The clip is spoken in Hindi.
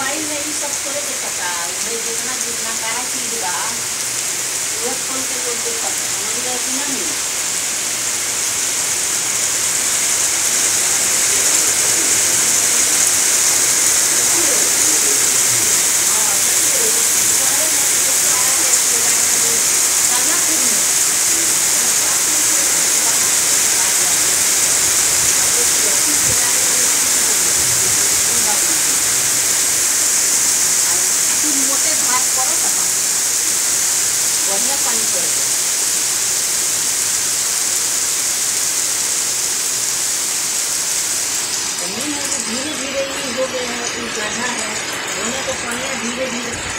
मोबाइल में ही सब थोड़े पता भाई जितना जितना सारा चीज़ बा वो खोल के लोग देखता समझ गए कि नहीं बढ़िया पानी कर। गया में धीरे धीरे ही हो गए हैं गड्ढा है धोने तो पानी धीरे धीरे